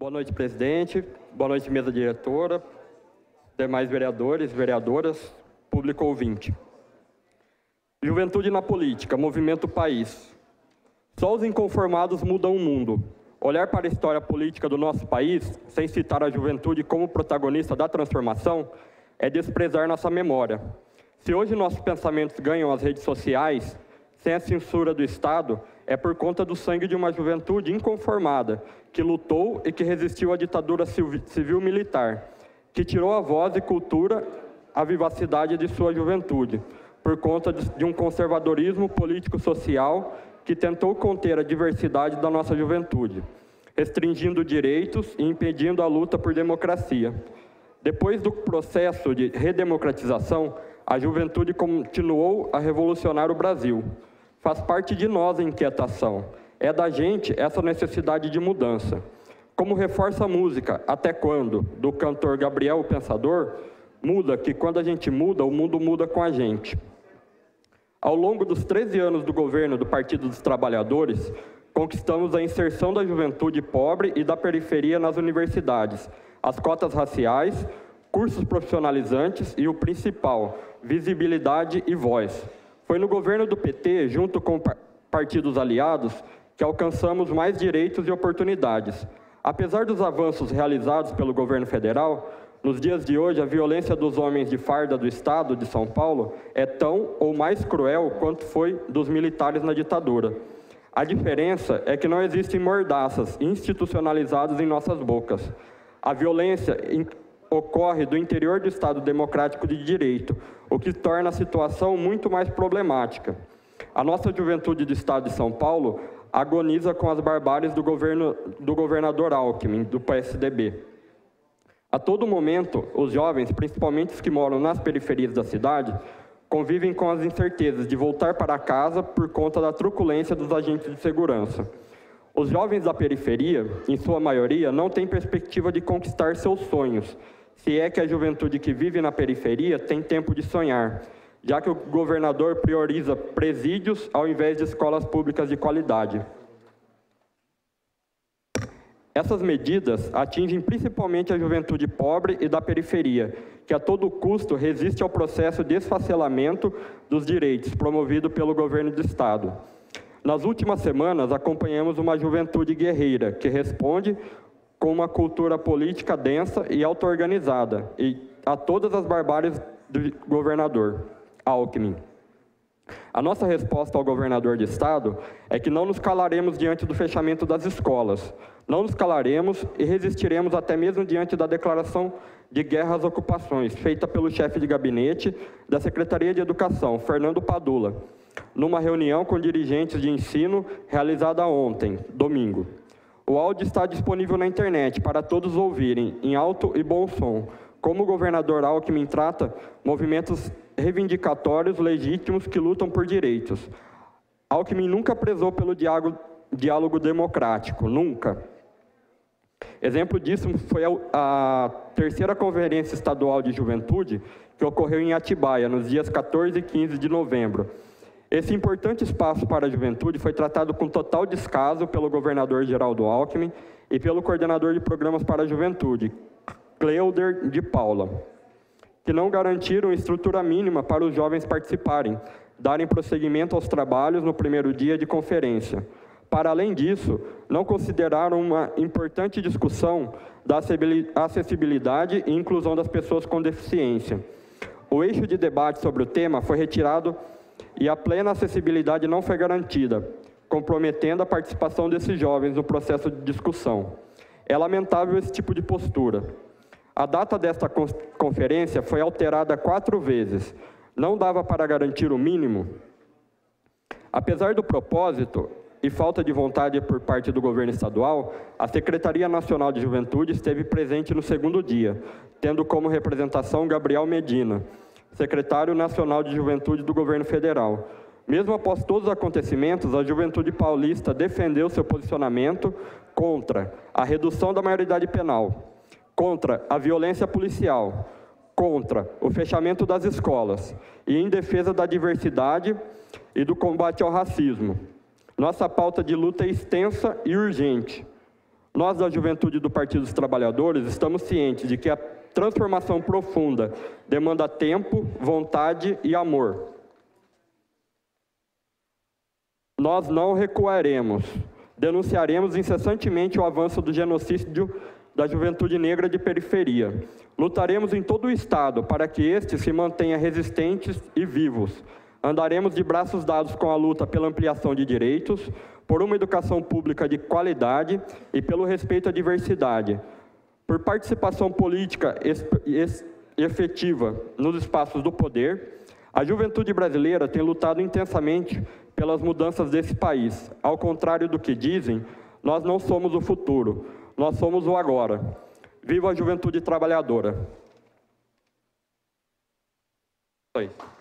Boa noite, presidente. Boa noite, mesa diretora, demais vereadores, vereadoras, público ouvinte. Juventude na política, movimento país. Só os inconformados mudam o mundo. Olhar para a história política do nosso país, sem citar a juventude como protagonista da transformação, é desprezar nossa memória. Se hoje nossos pensamentos ganham as redes sociais, sem a censura do Estado, é por conta do sangue de uma juventude inconformada, que lutou e que resistiu à ditadura civil-militar, que tirou a voz e cultura, a vivacidade de sua juventude, por conta de um conservadorismo político-social que tentou conter a diversidade da nossa juventude, restringindo direitos e impedindo a luta por democracia. Depois do processo de redemocratização, a juventude continuou a revolucionar o Brasil. Faz parte de nós a inquietação. É da gente essa necessidade de mudança. Como reforça a música Até Quando, do cantor Gabriel Pensador, muda que quando a gente muda, o mundo muda com a gente. Ao longo dos 13 anos do governo do Partido dos Trabalhadores, conquistamos a inserção da juventude pobre e da periferia nas universidades, as cotas raciais, cursos profissionalizantes e o principal, visibilidade e voz. Foi no governo do PT, junto com partidos aliados, que alcançamos mais direitos e oportunidades. Apesar dos avanços realizados pelo governo federal, nos dias de hoje, a violência dos homens de farda do Estado de São Paulo é tão ou mais cruel quanto foi dos militares na ditadura. A diferença é que não existem mordaças institucionalizadas em nossas bocas. A violência ocorre do interior do Estado Democrático de Direito, o que torna a situação muito mais problemática. A nossa juventude do Estado de São Paulo agoniza com as barbáries do, governo, do governador Alckmin, do PSDB. A todo momento, os jovens, principalmente os que moram nas periferias da cidade, convivem com as incertezas de voltar para casa por conta da truculência dos agentes de segurança. Os jovens da periferia, em sua maioria, não têm perspectiva de conquistar seus sonhos, se é que a juventude que vive na periferia tem tempo de sonhar, já que o governador prioriza presídios ao invés de escolas públicas de qualidade. Essas medidas atingem principalmente a juventude pobre e da periferia, que a todo custo resiste ao processo de esfacelamento dos direitos promovido pelo governo do Estado. Nas últimas semanas, acompanhamos uma juventude guerreira que responde com uma cultura política densa e auto-organizada e a todas as barbáries do governador Alckmin. A nossa resposta ao governador de estado é que não nos calaremos diante do fechamento das escolas, não nos calaremos e resistiremos até mesmo diante da declaração de guerra às ocupações, feita pelo chefe de gabinete da Secretaria de Educação, Fernando Padula, numa reunião com dirigentes de ensino realizada ontem, domingo. O áudio está disponível na internet para todos ouvirem, em alto e bom som, como o governador Alckmin trata movimentos reivindicatórios legítimos que lutam por direitos. Alckmin nunca prezou pelo diálogo, diálogo democrático, nunca. Exemplo disso foi a, a terceira Conferência Estadual de Juventude, que ocorreu em Atibaia, nos dias 14 e 15 de novembro. Esse importante espaço para a juventude foi tratado com total descaso pelo governador Geraldo Alckmin e pelo coordenador de programas para a juventude, Cleuder de Paula, que não garantiram estrutura mínima para os jovens participarem, darem prosseguimento aos trabalhos no primeiro dia de conferência. Para além disso, não consideraram uma importante discussão da acessibilidade e inclusão das pessoas com deficiência. O eixo de debate sobre o tema foi retirado e a plena acessibilidade não foi garantida, comprometendo a participação desses jovens no processo de discussão. É lamentável esse tipo de postura. A data desta conferência foi alterada quatro vezes. Não dava para garantir o mínimo? Apesar do propósito, e falta de vontade por parte do governo estadual, a Secretaria Nacional de Juventude esteve presente no segundo dia, tendo como representação Gabriel Medina, secretário nacional de Juventude do governo federal. Mesmo após todos os acontecimentos, a juventude paulista defendeu seu posicionamento contra a redução da maioridade penal, contra a violência policial, contra o fechamento das escolas e em defesa da diversidade e do combate ao racismo. Nossa pauta de luta é extensa e urgente. Nós, da juventude do Partido dos Trabalhadores, estamos cientes de que a transformação profunda demanda tempo, vontade e amor. Nós não recuaremos. Denunciaremos incessantemente o avanço do genocídio da juventude negra de periferia. Lutaremos em todo o Estado para que estes se mantenham resistentes e vivos. Andaremos de braços dados com a luta pela ampliação de direitos, por uma educação pública de qualidade e pelo respeito à diversidade, por participação política efetiva nos espaços do poder. A juventude brasileira tem lutado intensamente pelas mudanças desse país. Ao contrário do que dizem, nós não somos o futuro, nós somos o agora. Viva a juventude trabalhadora! Isso.